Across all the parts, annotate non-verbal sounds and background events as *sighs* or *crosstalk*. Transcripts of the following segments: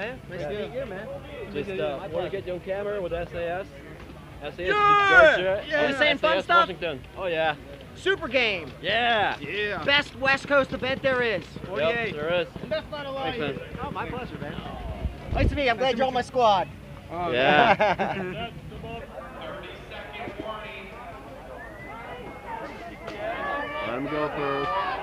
Man, nice to meet you, man. Just uh, want to get you on camera with SAS. SAS Yeah! Georgia. Yeah! and You saying fun SAS stuff? Washington. Oh yeah. Super game. Yeah. Yeah. Best West Coast event there is. Yep, there is. Best battle Thanks, man. Oh, my pleasure, man. Nice to meet you. I'm glad you're on my squad. Oh, Yeah. Let *laughs* him go first.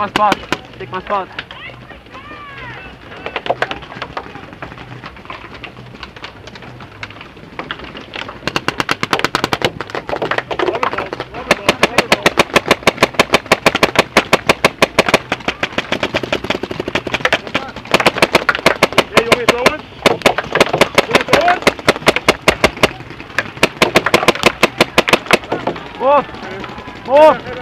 My spot. Take my spot. You want me to throw one? You want me to throw one? Off. Off.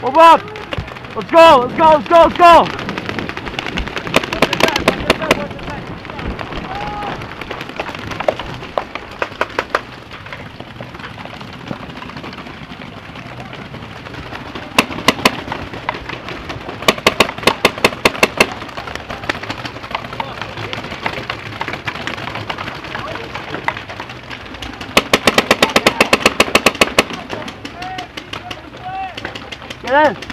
Move up. Let's go. Let's go. Let's go. Let's go. Get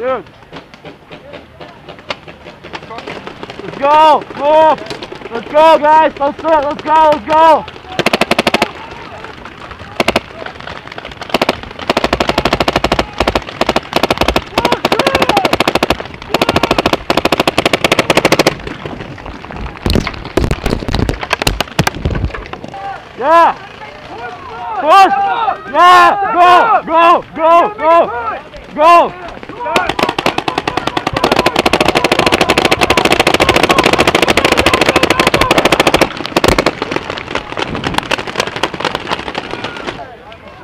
Dude. Let's go. Move. Let's go, guys. Let's do it. Let's go. Let's go. Yeah. Push. Yeah. Go. Go. Go. Go. Go.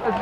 Let's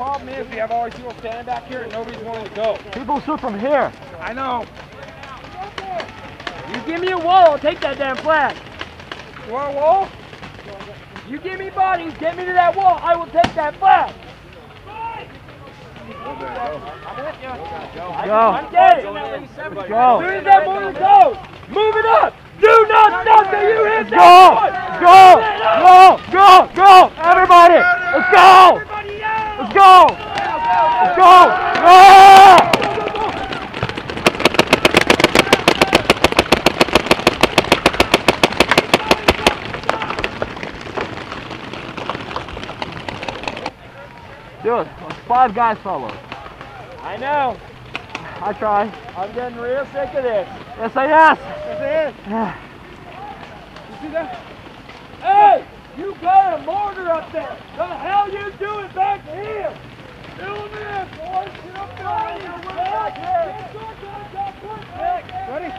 problem is we have all these people standing back here and nobody's willing to go. People shoot from here. I know. You give me a wall, I'll take that damn flag. You want a wall? You give me bodies, get me to that wall, I will take that flag. Go. I'm getting. Let's As go. soon as that bullet goes, move it up. Do not stop till you hit Let's that go. point. Go. Go. Go. Everybody. Let's go. Everybody out. Let's go. Let's go. Ah! Dude, five guys follow. I know. I try. I'm getting real sick of this. Yes, I yes. It. Yeah. *sighs* You see that? Hey, you got a mortar up there. The hell you doing back here? Fill in, boys. Get up there. Back here. Ready?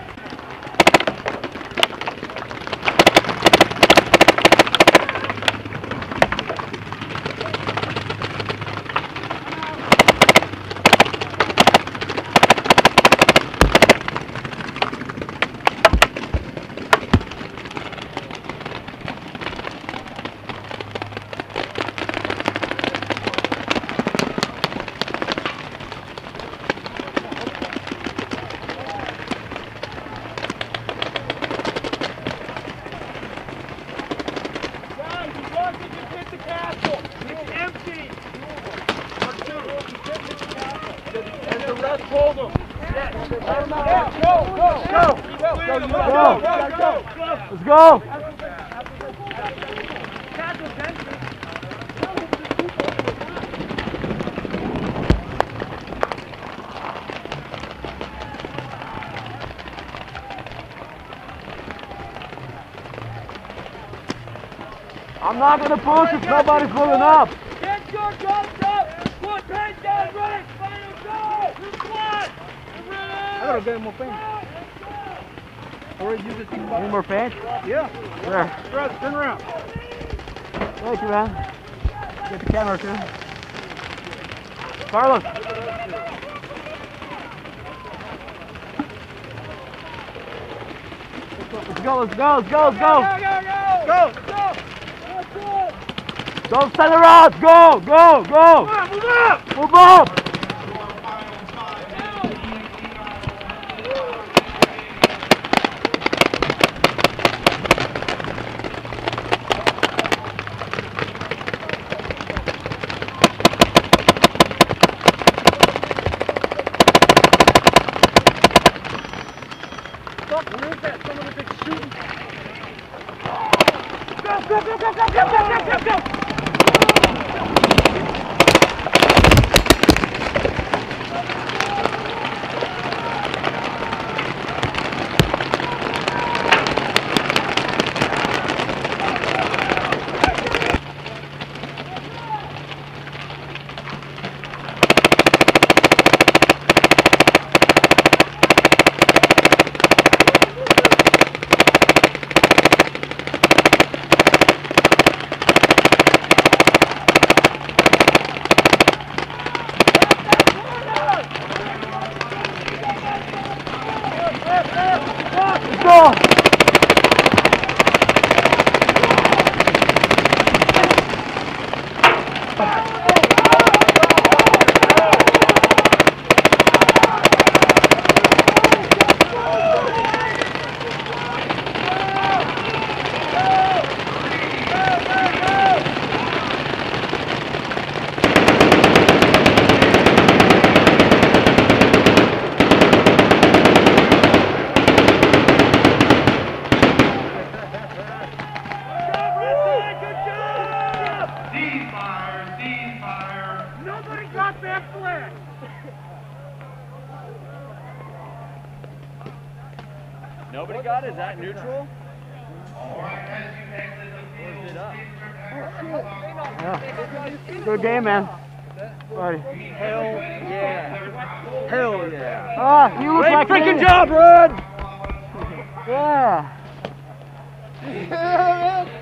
Guys, you want to just hit the castle. It's empty. And the rest hold them. Go, go, go, go, go, go, Go. Let's go. I'm not gonna push if nobody's moving up. Get your guns up. Put pen down, right. Final go. Squad. I gotta get more paint. Or use it. Any more paint? Yeah. There. Russ, turn around. Thank you, man. Get the camera too. Carlos. Let's go, let's go, let's go, let's go. Go, go. Don't stand around. Go, go, go. Come on, move up. Move up. Move that son of a bitch shooting. Go, go, go, go, go, go, go, go, go, go! Nobody got it? Is that neutral? Yeah. Good game, man. Buddy. Hell yeah. Hell yeah. Ah, you look Great like freaking me. job, Rod! Yeah. Yeah, *laughs* man.